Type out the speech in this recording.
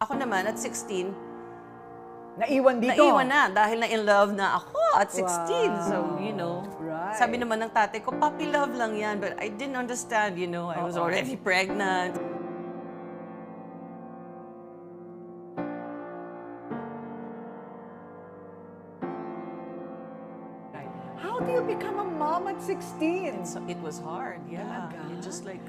Ako naman, at 16, Naiwan dito. naiwan na dahil na in love na ako at 16. So, you know, Right. sabi naman ng tatay ko, puppy love lang yan. But I didn't understand, you know, I was Oo. already pregnant. How do you become a mom at 16? So it was hard, yeah. Talaga? You just like,